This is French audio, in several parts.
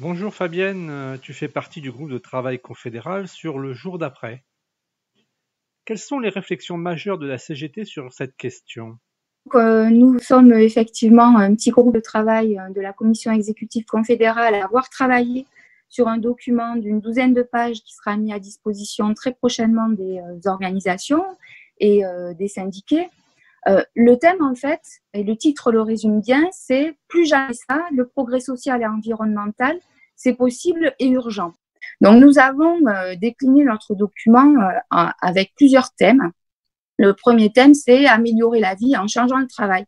Bonjour Fabienne, euh, tu fais partie du groupe de travail confédéral sur le jour d'après. Quelles sont les réflexions majeures de la CGT sur cette question? Euh, nous sommes effectivement un petit groupe de travail euh, de la commission exécutive confédérale à avoir travaillé sur un document d'une douzaine de pages qui sera mis à disposition très prochainement des organisations et des syndiqués. le thème, en fait, et le titre le résume bien, c'est plus jamais ça, le progrès social et environnemental c'est possible et urgent. Donc, nous avons euh, décliné notre document euh, avec plusieurs thèmes. Le premier thème, c'est améliorer la vie en changeant le travail.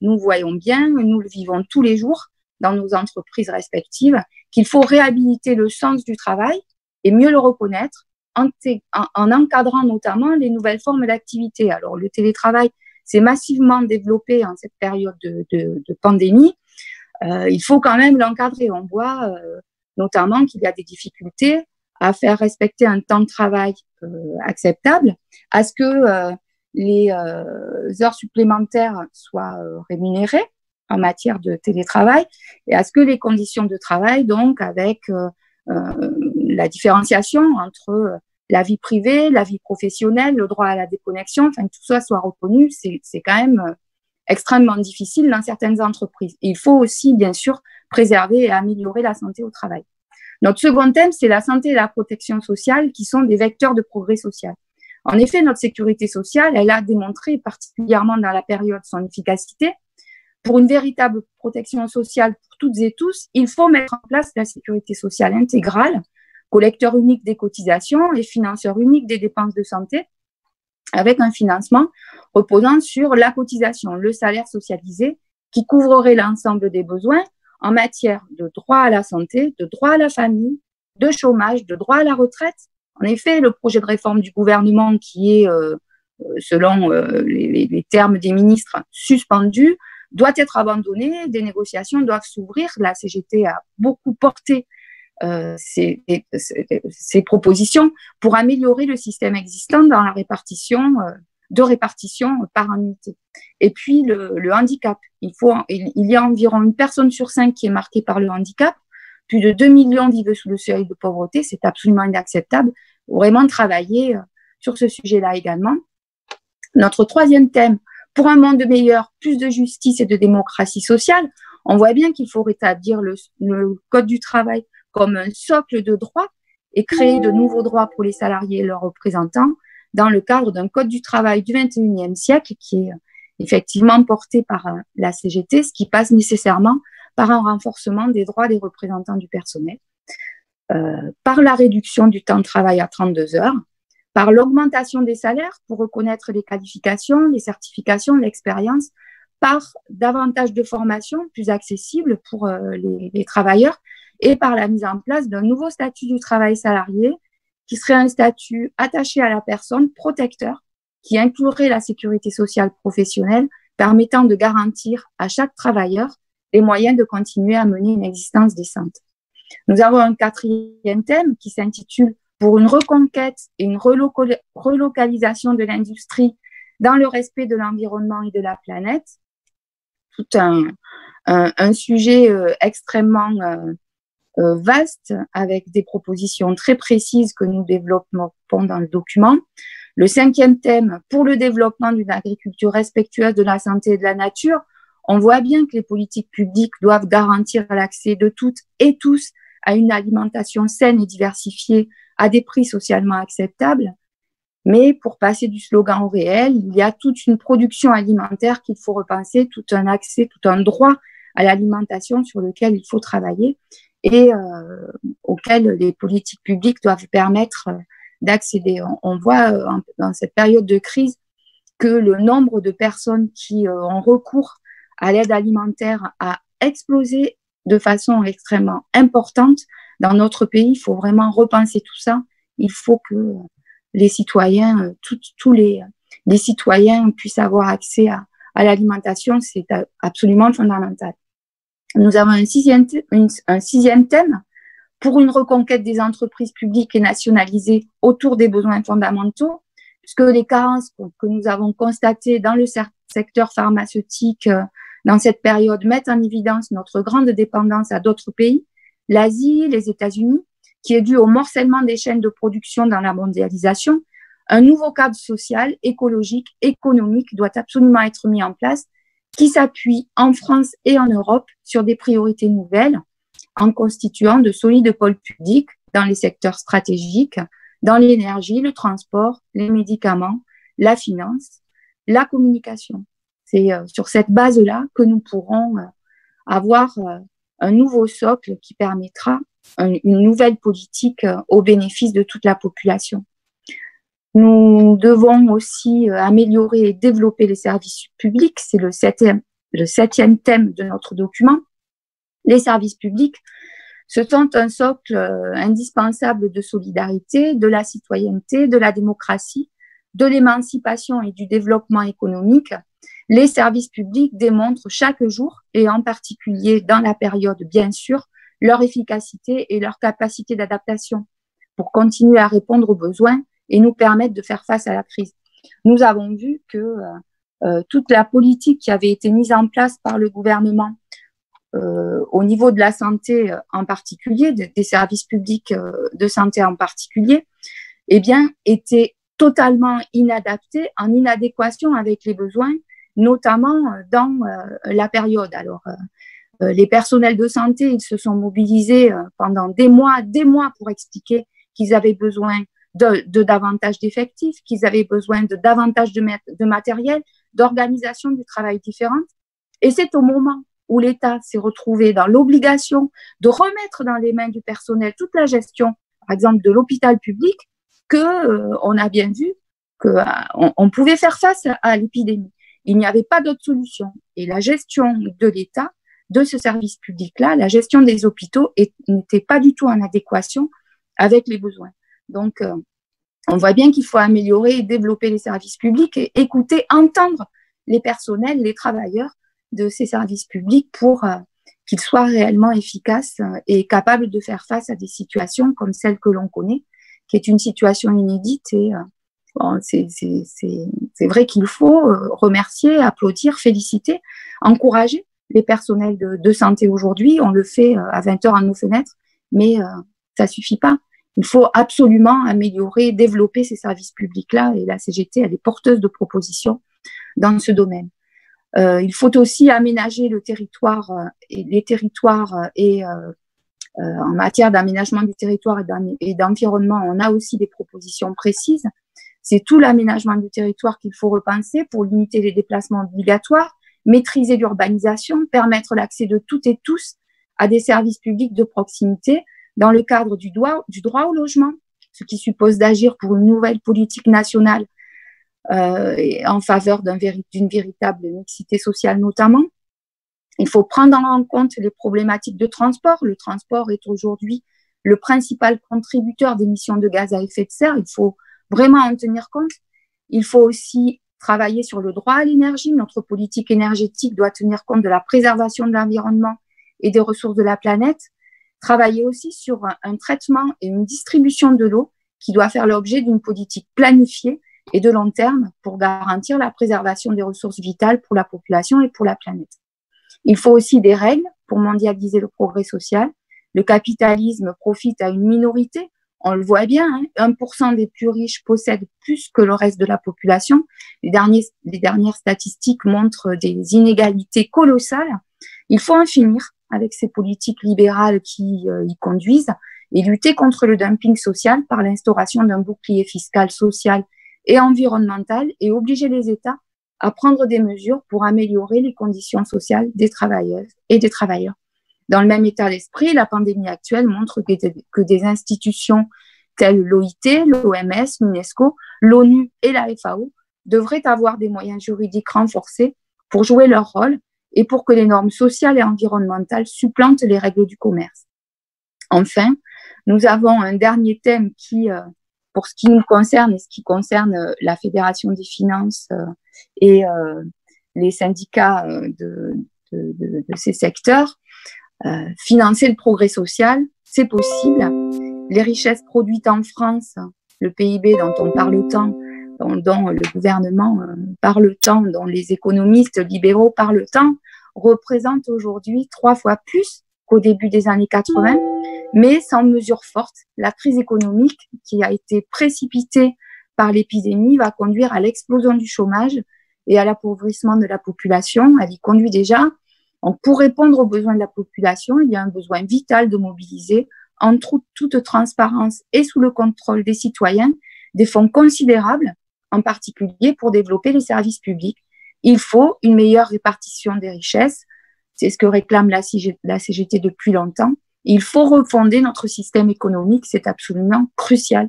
Nous voyons bien, nous le vivons tous les jours dans nos entreprises respectives, qu'il faut réhabiliter le sens du travail et mieux le reconnaître en, encadrant notamment les nouvelles formes d'activité. Alors, le télétravail s'est massivement développé en cette période de pandémie il faut quand même l'encadrer. On voit euh, notamment qu'il y a des difficultés à faire respecter un temps de travail euh, acceptable, à ce que les heures supplémentaires soient rémunérées en matière de télétravail et à ce que les conditions de travail, donc avec la différenciation entre la vie privée, la vie professionnelle, le droit à la déconnexion, enfin tout ça soit reconnu, c'est quand même extrêmement difficile dans certaines entreprises. il faut aussi, bien sûr, préserver et améliorer la santé au travail. Notre second thème, c'est la santé et la protection sociale, qui sont des vecteurs de progrès social. En effet, notre sécurité sociale, elle a démontré, particulièrement dans la période, son efficacité. Pour une véritable protection sociale pour toutes et tous, il faut mettre en place la sécurité sociale intégrale, collecteur unique des cotisations et financeur unique des dépenses de santé, avec un financement reposant sur la cotisation, le salaire socialisé, qui couvrerait l'ensemble des besoins en matière de droit à la santé, de droit à la famille, de chômage, de droit à la retraite. En effet, le projet de réforme du gouvernement qui est, euh, euh, selon euh, les, les, termes des ministres, suspendu, doit être abandonné, des négociations doivent s'ouvrir. La CGT a beaucoup porté euh, ces, propositions pour améliorer le système existant dans la répartition euh, de répartition par unité. Et puis le, le handicap. Il, faut, il, y a environ une personne sur cinq qui est marquée par le handicap. Plus de 2 millions vivent sous le seuil de pauvreté. C'est absolument inacceptable. Vraiment travailler euh, sur ce sujet-là également. Notre troisième thème, pour un monde meilleur, plus de justice et de démocratie sociale, on voit bien qu'il faut rétablir le, le code du travail comme un socle de droits et créer de nouveaux droits pour les salariés et leurs représentants dans le cadre d'un code du travail du 21e siècle qui est effectivement porté par euh, la CGT, ce qui passe nécessairement par un renforcement des droits des représentants du personnel, euh, par la réduction du temps de travail à 32 heures, par l'augmentation des salaires pour reconnaître les qualifications, les certifications, l'expérience, par davantage de formations plus accessibles pour euh, les, travailleurs et par la mise en place d'un nouveau statut du travail salarié qui serait un statut attaché à la personne, protecteur, qui inclurait la sécurité sociale professionnelle, permettant de garantir à chaque travailleur les moyens de continuer à mener une existence décente. Nous avons un quatrième thème qui s'intitule Pour une reconquête et une relocalisation de l'industrie dans le respect de l'environnement et de la planète. Tout un, un, sujet euh, extrêmement euh, vaste avec des propositions très précises que nous développons dans le document. Le cinquième thème, pour le développement d'une agriculture respectueuse de la santé et de la nature, on voit bien que les politiques publiques doivent garantir l'accès de toutes et tous à une alimentation saine et diversifiée à des prix socialement acceptables. Mais pour passer du slogan au réel, il y a toute une production alimentaire qu'il faut repenser, tout un accès, tout un droit à l'alimentation sur lequel il faut travailler et euh, auxquels les politiques publiques doivent permettre euh, d'accéder. On, voit euh, dans cette période de crise que le nombre de personnes qui ont recours à l'aide alimentaire a explosé de façon extrêmement importante dans notre pays. Il faut vraiment repenser tout ça. Il faut que les citoyens, tous les, les citoyens puissent avoir accès à, à l'alimentation. C'est absolument fondamental. Nous avons un sixième, thème pour une reconquête des entreprises publiques et nationalisées autour des besoins fondamentaux, puisque les carences que nous avons constatées dans le secteur pharmaceutique euh, dans cette période mettent en évidence notre grande dépendance à d'autres pays, l'Asie, les États-Unis, qui est due au morcellement des chaînes de production dans la mondialisation, un nouveau cadre social, écologique, économique doit absolument être mis en place qui s'appuie en France et en Europe sur des priorités nouvelles en constituant de solides pôles publics dans les secteurs stratégiques, dans l'énergie, le transport, les médicaments, la finance, la communication. C'est euh, sur cette base-là que nous pourrons euh, avoir euh, un nouveau socle qui permettra une nouvelle politique au bénéfice de toute la population. Nous devons aussi améliorer et développer les services publics. C'est le septième, le septième thème de notre document. Les services publics, ce sont un socle indispensable de solidarité, de la citoyenneté, de la démocratie, de l'émancipation et du développement économique les services publics démontrent chaque jour, et en particulier dans la période, bien sûr, leur efficacité et leur capacité d'adaptation pour continuer à répondre aux besoins et nous permettre de faire face à la crise. Nous avons vu que euh, euh, toute la politique qui avait été mise en place par le gouvernement euh, au niveau de la santé en particulier, des services publics de santé en particulier, eh bien, était totalement inadaptée, en inadéquation avec les besoins notamment dans la période. Alors, les personnels de santé, ils se sont mobilisés pendant des mois, des mois pour expliquer qu'ils avaient besoin de, davantage d'effectifs, qu'ils avaient besoin de davantage de, matériel, d'organisation du travail différente. Et c'est au moment où l'État s'est retrouvé dans l'obligation de remettre dans les mains du personnel toute la gestion, par exemple de l'hôpital public, que on a bien vu qu'on on pouvait faire face à l'épidémie. Il n'y avait pas d'autre solution. Et la gestion de l'État, de ce service public-là, la gestion des hôpitaux n'était pas du tout en adéquation avec les besoins. Donc, euh, on voit bien qu'il faut améliorer et développer les services publics et écouter, entendre les personnels, les travailleurs de ces services publics pour euh, qu'ils soient réellement efficaces euh, et capables de faire face à des situations comme celle que l'on connaît, qui est une situation inédite et c'est vrai qu'il faut remercier, applaudir, féliciter, encourager les personnels de, santé aujourd'hui. On le fait à 20 heures à nos fenêtres, mais ça suffit pas. Il faut absolument améliorer, développer ces services publics-là et la CGT, elle est porteuse de propositions dans ce domaine. il faut aussi aménager le territoire et les territoires et en matière d'aménagement du territoire et d'environnement, on a aussi des propositions précises c'est tout l'aménagement du territoire qu'il faut repenser pour limiter les déplacements obligatoires, maîtriser l'urbanisation, permettre l'accès de toutes et tous à des services publics de proximité dans le cadre du droit, du droit au logement, ce qui suppose d'agir pour une nouvelle politique nationale euh, en faveur d'une véritable mixité sociale notamment. Il faut prendre en compte les problématiques de transport. Le transport est aujourd'hui le principal contributeur d'émissions de gaz à effet de serre. Il faut vraiment en tenir compte. Il faut aussi travailler sur le droit à l'énergie. Notre politique énergétique doit tenir compte de la préservation de l'environnement et des ressources de la planète. Travailler aussi sur un, traitement et une distribution de l'eau qui doit faire l'objet d'une politique planifiée et de long terme pour garantir la préservation des ressources vitales pour la population et pour la planète. Il faut aussi des règles pour mondialiser le progrès social. Le capitalisme profite à une minorité on le voit bien, 1% hein. des plus riches possèdent plus que le reste de la population. Les, les dernières statistiques montrent des inégalités colossales. Il faut en finir avec ces politiques libérales qui euh, y conduisent et lutter contre le dumping social par l'instauration d'un bouclier fiscal, social et environnemental et obliger les États à prendre des mesures pour améliorer les conditions sociales des travailleuses et des travailleurs. Dans le même état d'esprit, la pandémie actuelle montre que des, institutions telles l'OIT, l'OMS, l'UNESCO, l'ONU et la FAO devraient avoir des moyens juridiques renforcés pour jouer leur rôle et pour que les normes sociales et environnementales supplantent les règles du commerce. Enfin, nous avons un dernier thème qui, euh, pour ce qui nous concerne et ce qui concerne euh, la Fédération des finances euh, et les syndicats de, de, ces secteurs, financer le progrès social, c'est possible. Les richesses produites en France, le PIB dont on parle tant, dont, le gouvernement euh, parle tant, dont les économistes libéraux parlent tant, représentent aujourd'hui trois fois plus qu'au début des années 80, mais sans mesure forte. La crise économique qui a été précipitée par l'épidémie va conduire à l'explosion du chômage et à l'appauvrissement de la population. Elle y conduit déjà. pour répondre aux besoins de la population, il y a un besoin vital de mobiliser en toute transparence et sous le contrôle des citoyens des fonds considérables, en particulier pour développer les services publics. Il faut une meilleure répartition des richesses. C'est ce que réclame la CGT depuis longtemps. Il faut refonder notre système économique, c'est absolument crucial.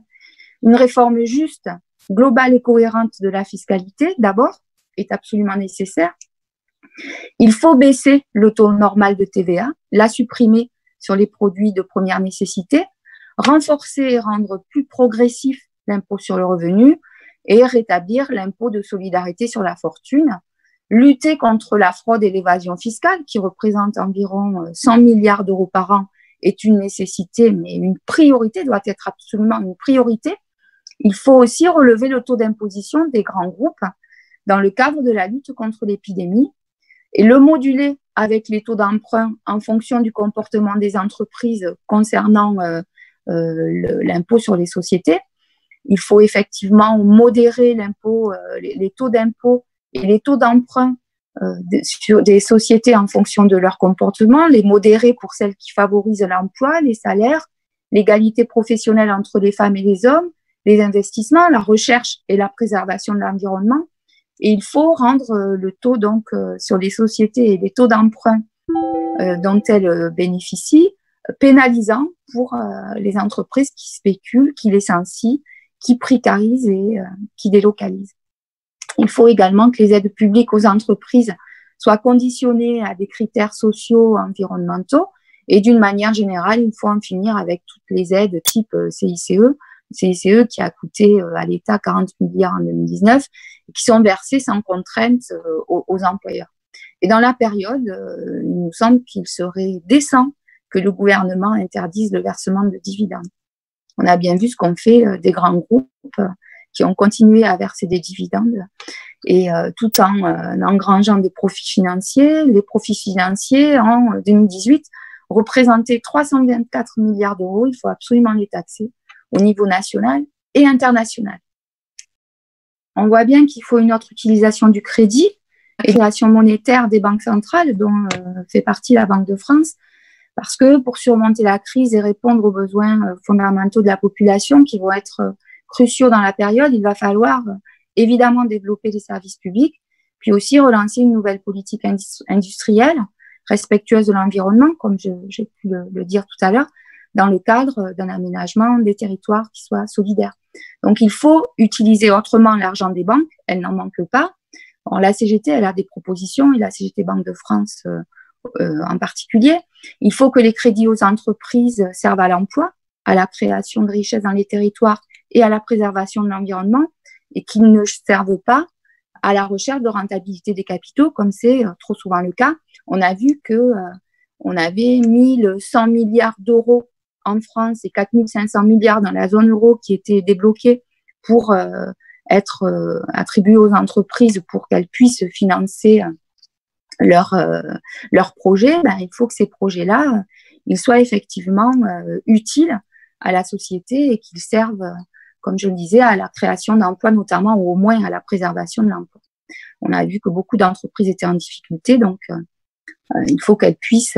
Une réforme juste, globale et cohérente de la fiscalité, d'abord, est absolument nécessaire. Il faut baisser le taux normal de TVA, la supprimer sur les produits de première nécessité, renforcer et rendre plus progressif l'impôt sur le revenu et rétablir l'impôt de solidarité sur la fortune, lutter contre la fraude et l'évasion fiscale qui représente environ 100 milliards d'euros par an est une nécessité, mais une priorité doit être absolument une priorité. Il faut aussi relever le taux d'imposition des grands groupes dans le cadre de la lutte contre l'épidémie et le moduler avec les taux d'emprunt en fonction du comportement des entreprises concernant euh, euh, l'impôt sur les sociétés. Il faut effectivement modérer l'impôt, euh, les, taux d'impôt et les taux d'emprunt sur des sociétés en fonction de leur comportement, les modérer pour celles qui favorisent l'emploi, les salaires, l'égalité professionnelle entre les femmes et les hommes, les investissements, la recherche et la préservation de l'environnement, et il faut rendre euh, le taux donc euh, sur les sociétés et les taux d'emprunt euh, dont elles bénéficient pénalisant pour les entreprises qui spéculent, qui licencient, qui précarisent et qui délocalisent. Il faut également que les aides publiques aux entreprises soient conditionnées à des critères sociaux, environnementaux, et d'une manière générale, il faut en finir avec toutes les aides type CICE, CICE qui a coûté euh, à l'État 40 milliards en 2019 et qui sont versés sans contrainte euh, aux, employeurs. Et dans la période, euh, il nous semble qu'il serait décent que le gouvernement interdise le versement de dividendes. On a bien vu ce qu'ont fait des grands groupes qui ont continué à verser des dividendes et tout en engrangeant des profits financiers. Les profits financiers en 2018 représentaient 324 milliards d'euros. Il faut absolument les taxer au niveau national et international. On voit bien qu'il faut une autre utilisation du crédit et de monétaire des banques centrales, dont euh, fait partie la Banque de France, parce que pour surmonter la crise et répondre aux besoins euh, fondamentaux de la population qui vont être euh, cruciaux dans la période, il va falloir évidemment développer les services publics, puis aussi relancer une nouvelle politique industrielle respectueuse de l'environnement, comme j'ai pu le, dire tout à l'heure, dans le cadre d'un aménagement des territoires qui soit solidaire. Donc, il faut utiliser autrement l'argent des banques. Elle n'en manque pas. la CGT, elle a des propositions, et la CGT Banque de France euh, euh, en particulier. Il faut que les crédits aux entreprises servent à l'emploi, à la création de richesses dans les territoires et à la préservation de l'environnement, et qu'ils ne servent pas à la recherche de rentabilité des capitaux, comme c'est euh, trop souvent le cas. On a vu que on avait 1100 milliards d'euros en France et 4500 milliards dans la zone euro qui étaient débloqués pour euh, être euh, attribués aux entreprises pour qu'elles puissent financer euh, leurs leur projets, ben, il faut que ces projets-là, ils soient effectivement utiles à la société et qu'ils servent, comme je le disais, à la création d'emplois notamment ou au moins à la préservation de l'emploi. On a vu que beaucoup d'entreprises étaient en difficulté, donc il faut qu'elles puissent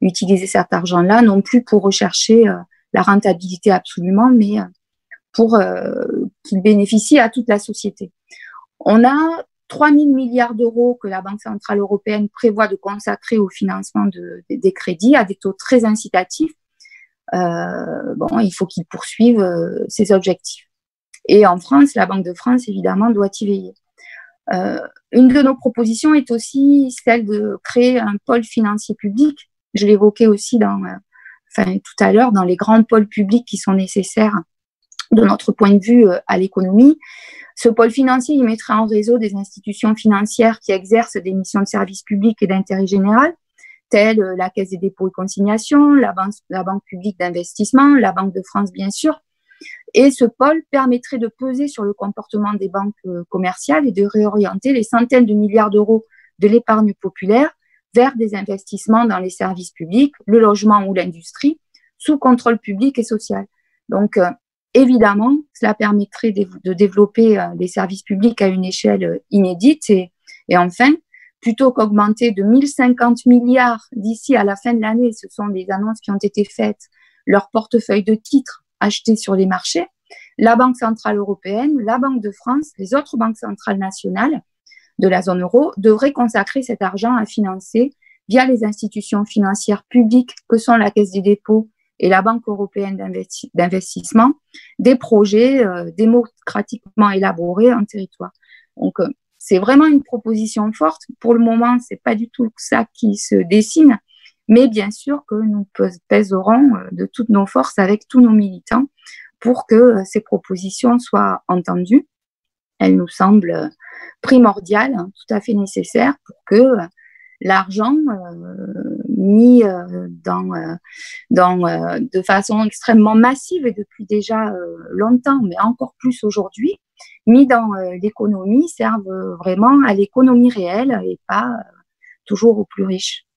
utiliser cet argent-là, non plus pour rechercher euh, la rentabilité absolument, mais euh, pour euh, qu'il bénéficie à toute la société. On a 3 000 milliards d'euros que la Banque centrale européenne prévoit de consacrer au financement de, des crédits à des taux très incitatifs. Euh, bon, il faut qu'ils poursuivent euh, ces objectifs. Et en France, la Banque de France, évidemment, doit y veiller. Euh, une de nos propositions est aussi celle de créer un pôle financier public je l'évoquais aussi dans, euh, enfin, tout à l'heure, dans les grands pôles publics qui sont nécessaires de notre point de vue euh, à l'économie. Ce pôle financier, il mettra en réseau des institutions financières qui exercent des missions de service public et d'intérêt général, telles euh, la Caisse des dépôts et consignations, la Banque, la banque publique d'investissement, la Banque de France, bien sûr. Et ce pôle permettrait de peser sur le comportement des banques commerciales et de réorienter les centaines de milliards d'euros de l'épargne populaire vers des investissements dans les services publics, le logement ou l'industrie, sous contrôle public et social. Donc, évidemment, cela permettrait de, développer les services publics à une échelle inédite. Et, et enfin, plutôt qu'augmenter de 1050 milliards d'ici à la fin de l'année, ce sont des annonces qui ont été faites, leur portefeuille de titres achetés sur les marchés, la Banque centrale européenne, la Banque de France, les autres banques centrales nationales de la zone euro devraient consacrer cet argent à financer, via les institutions financières publiques que sont la Caisse des dépôts et la Banque européenne d'investissement, des projets euh, démocratiquement élaborés en territoire. Donc, euh, c'est vraiment une proposition forte. Pour le moment, c'est pas du tout ça qui se dessine, mais bien sûr que nous pèserons euh, de toutes nos forces avec tous nos militants pour que ces propositions soient entendues. Elles nous semblent primordiales, hein, tout à fait nécessaires pour que l'argent mis dans, dans, de façon extrêmement massive et depuis déjà longtemps, mais encore plus aujourd'hui, mis dans l'économie serve vraiment à l'économie réelle et pas toujours aux plus riches.